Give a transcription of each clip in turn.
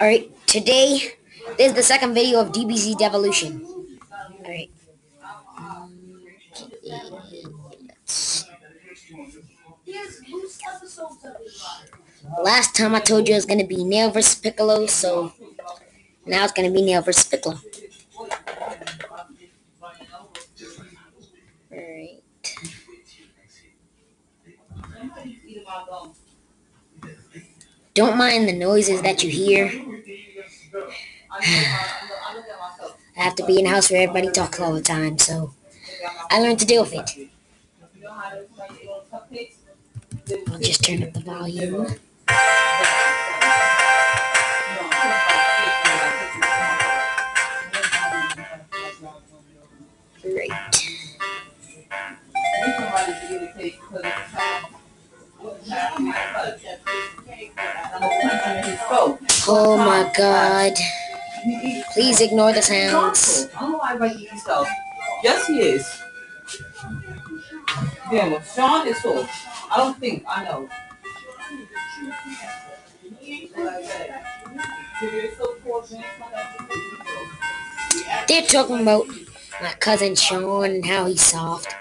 Alright, today, this is the second video of DBZ Devolution. Alright. Last time I told you it was going to be Nail vs. Piccolo, so now it's going to be Nail vs. Piccolo. Alright. Don't mind the noises that you hear. I have to be in a house where everybody talks all the time, so I learned to deal with it. I'll just turn up the volume. Great. Oh my god. Please ignore the sounds. I don't know why everybody eating stuff. Yes, he is. Damn, well, Sean is full. I don't think, I know. They're talking about my cousin Sean and how he's soft.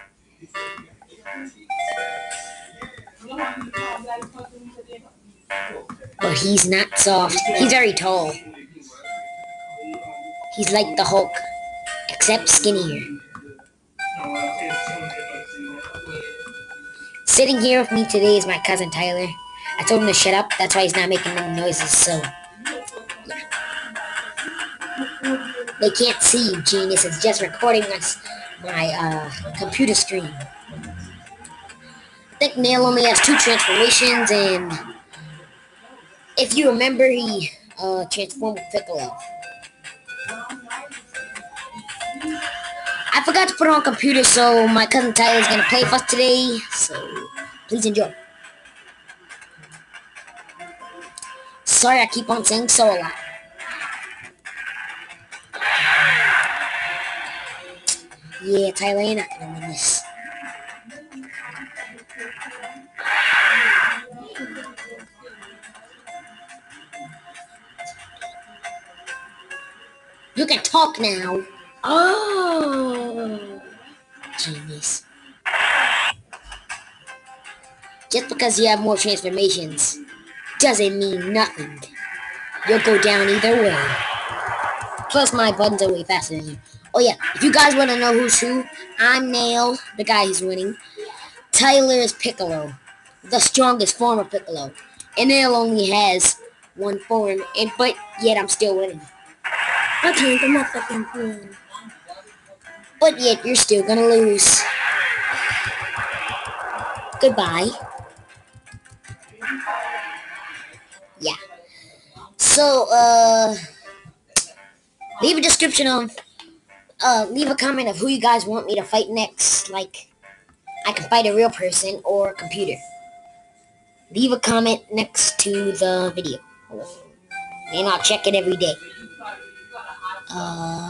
But he's not soft. He's very tall. He's like the Hulk, except skinnier. Sitting here with me today is my cousin Tyler. I told him to shut up, that's why he's not making any noises, so... Yeah. They can't see you, genius. It's just recording us, my uh, computer screen. I think Nail only has two transformations, and if you remember, he uh, transformed Piccolo. I forgot to put on computer, so my cousin Tyler is to play for us today, so please enjoy. Sorry I keep on saying so a lot. Yeah, Tyler, you're not to win this. You can talk now. Oh, genius. Just because you have more transformations doesn't mean nothing. You'll go down either way. Plus, my buttons are way faster than you. Oh yeah, if you guys want to know who's who, I'm Nail, the guy who's winning. Tyler is Piccolo, the strongest form of Piccolo. And Nail only has one form, and but yet I'm still winning. Okay, I'm not fucking winning. But yet you're still gonna lose. Goodbye. Yeah. So, uh, leave a description of, uh, leave a comment of who you guys want me to fight next. Like, I can fight a real person or a computer. Leave a comment next to the video. And I'll check it every day. Uh...